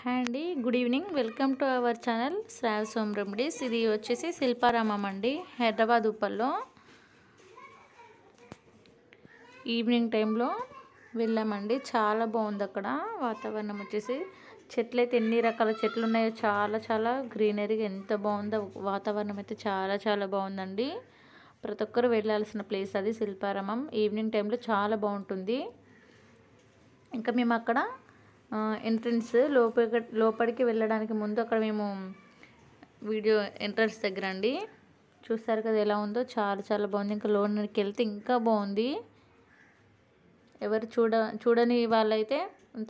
హ్యాండి అండి. Good evening. Welcome to our channel Shrav సోమ్ remedies. ఇది వచ్చేసి శిల్పారామం అండి హైదరాబాద్ ఉప్పల్లో ఈవినింగ్ టైంలో వెళ్ళామండి. చాలా బాగుంది అక్కడ వాతావరణం వచ్చేసి. చెట్లు అయితే ఎన్ని రకాల చెట్లు ఉన్నాయో చాలా చాలా గ్రీనరీగా ఎంత బాగుందో వాతావరణం అయితే చాలా చాలా బాగుందండి. ప్రతి ఒక్కరు వెళ్ళాల్సిన ప్లేస్ అది శిల్పారామం. ఈవినింగ్ టైంలో చాలా బాగుంటుంది. ఇంకా మేము అక్కడ ఎంట్రన్స్ లోపల లోపలికి వెళ్ళడానికి ముందు అక్కడ మేము వీడియో ఎంట్రన్స్ దగ్గర అండి. చూస్తారు కదా ఎలా ఉందో? చాలా చాలా బాగుంది. ఇంకా లోనికి వెళ్తే ఇంకా బాగుంది. ఎవరు చూడ చూడని వాళ్ళైతే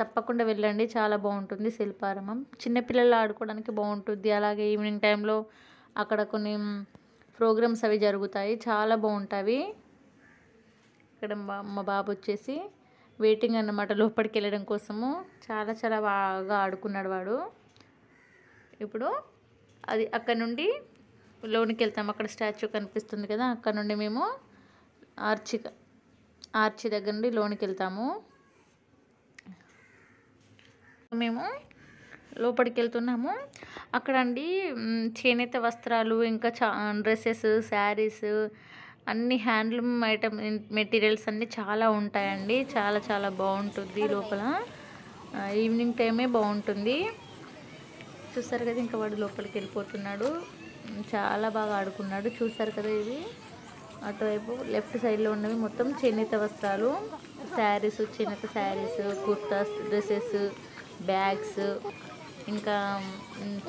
తప్పకుండా వెళ్ళండి. చాలా బాగుంటుంది శిల్పారామం చిన్నపిల్లలు ఆడుకోవడానికి బాగుంటుంది. అలాగే ఈవినింగ్ టైంలో అక్కడ కొన్ని ప్రోగ్రామ్స్ అవి జరుగుతాయి. చాలా బాగుంటాయి ఇక్కడ మా మా బాబు వచ్చేసి వెయిటింగ్ అన్నమాట లోపలికి వెళ్ళడం కోసము. చాలా చాలా బాగా ఆడుకున్నాడు వాడు. ఇప్పుడు అది అక్కడ నుండి లోనికి వెళ్తాం అక్కడ స్టాచ్యూ కనిపిస్తుంది కదా అక్కడ నుండి మేము ఆర్చి ఆర్చి దగ్గర నుండి లోనికి వెళ్తాము మేము లోపలికి వెళ్తున్నాము అక్కడ అండి చేనేత వస్త్రాలు ఇంకా చా డ్రెస్సెస్ శారీస్ అన్ని హ్యాండ్లూమ్ ఐటమ్ మెటీరియల్స్ అన్నీ చాలా ఉంటాయండి. చాలా చాలా బాగుంటుంది లోపల. ఈవినింగ్ టైమే బాగుంటుంది. చూస్తారు కదా ఇంకా వాడు లోపలికి వెళ్ళిపోతున్నాడు. చాలా బాగా ఆడుకున్నాడు. చూస్తారు కదా ఇవి అటువైపు లెఫ్ట్ సైడ్లో ఉన్నవి మొత్తం చేనేత వస్త్రాలు. శారీస్ చేనేత శారీస్ కుర్తాస్ డ్రెస్సెస్ బ్యాగ్స్ ఇంకా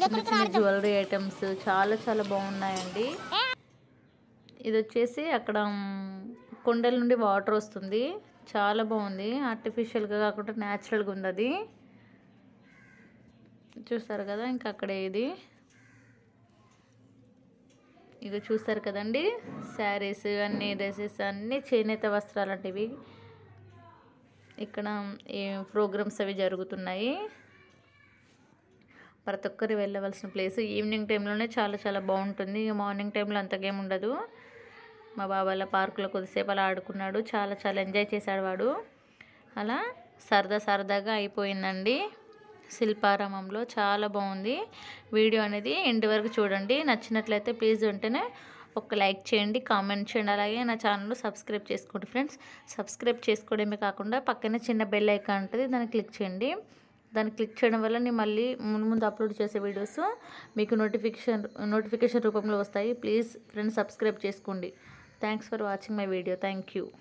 చిన్న చిన్న జ్యువెలరీ ఐటమ్స్ చాలా చాలా బాగున్నాయండి. ఇది వచ్చేసి అక్కడ కొండల నుండి వాటర్ వస్తుంది. చాలా బాగుంది. ఆర్టిఫిషియల్గా కాకుండా న్యాచురల్గా ఉంది అది. చూస్తారు కదా ఇంకా అక్కడే ఇది. ఇది చూస్తారు కదండి శారీస్ అన్ని డ్రెస్సెస్ అన్నీ చేనేత వస్త్రాలు అంటే ఇక్కడ ఏ ప్రోగ్రామ్స్ అవి జరుగుతున్నాయి. ప్రతి ఒక్కరు వెళ్ళవలసిన ప్లేస్. ఈవినింగ్ టైంలోనే చాలా చాలా బాగుంటుంది. ఇక మార్నింగ్ టైంలో అంతగేం ఉండదు. మా బాబాల పార్కులో కొద్దిసేపు అలా ఆడుకున్నాడు. చాలా చాలా ఎంజాయ్ చేశాడు వాడు. అలా సరదా సరదాగా అయిపోయిందండి శిల్పారామంలో. చాలా బాగుంది. వీడియో అనేది ఎండ్ వరకు చూడండి. నచ్చినట్లయితే ప్లీజ్ వెంటనే ఒక లైక్ చేయండి కామెంట్ చేయండి. అలాగే నా ఛానల్ సబ్స్క్రైబ్ చేసుకోండి ఫ్రెండ్స్. సబ్స్క్రైబ్ చేసుకోవడమే కాకుండా పక్కనే చిన్న బెల్ ఐకాన్ ఉంటుంది. దాన్ని క్లిక్ చేయండి. దాన్ని క్లిక్ చేయడం వల్ల నేను మళ్ళీ ముందు ముందు అప్లోడ్ చేసే వీడియోస్ మీకు నోటిఫికేషన్ నోటిఫికేషన్ రూపంలో వస్తాయి. ప్లీజ్ ఫ్రెండ్స్ సబ్స్క్రైబ్ చేసుకోండి. Thanks for watching my video. Thank you.